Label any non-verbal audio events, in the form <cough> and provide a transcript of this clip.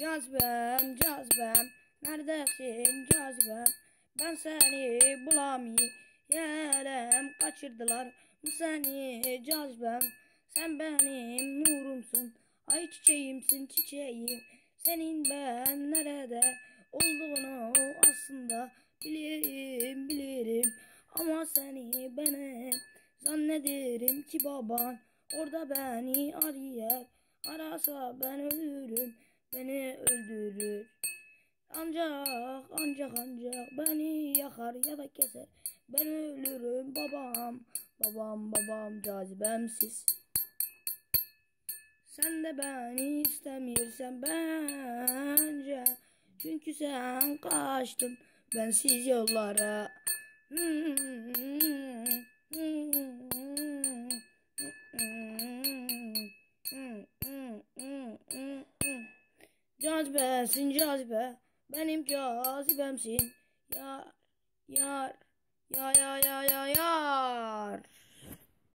Cazibem cazibem. Neredesin cazibem? Ben seni bulamayayım kaçırdılar mı seni cazibem? Sen benim nurumsun. Ay çiçeğimsin çiçeğim. Senin ben nerede olduğunu aslında bilirim bilirim. Ama seni benim zannederim ki baban orada beni arıyor arasa ben ölürüm beni öldürür. Ancak ancak ancak beni yakar ya da keser. Ben ölürüm babam babam babam cazibemsiz. Sen de beni istemiyorsan bence. Çünkü sen kaçtın bensiz yollara <laughs> Cazibesin cazibe benim cazibemsin. Yar yar ya ya ya ya